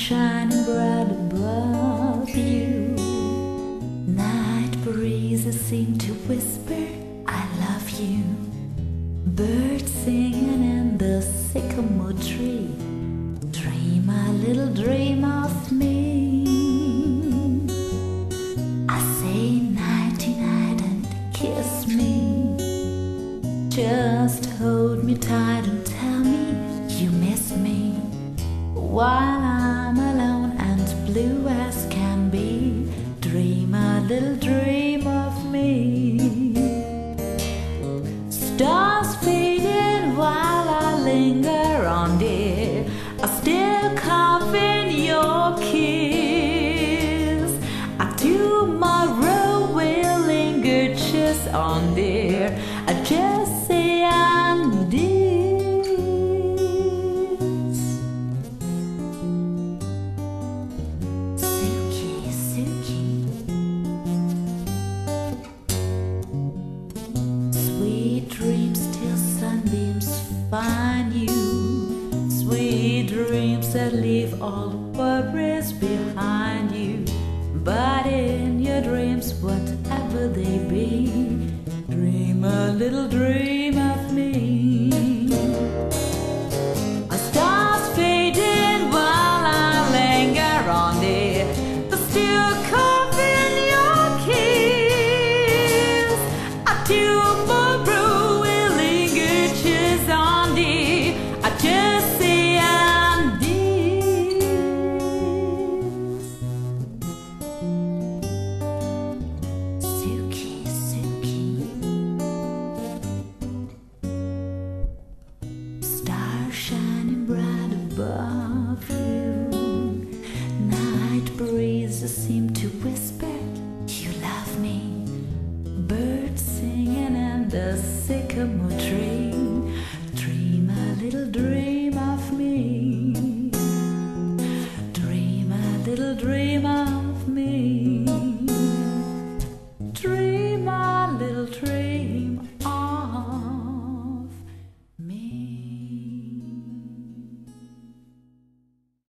shining bright above you. Night breezes seem to whisper, I love you. Birds singing in the sycamore tree. Dream a little dream of me. I say nighty night and kiss me. Just hold me tight and tell me you miss me while little dream of me. Stars fading while I linger on, dear. I still in your kiss. I tomorrow will linger just on, dear. Find you. Sweet dreams that leave all worries behind you. But in the sycamore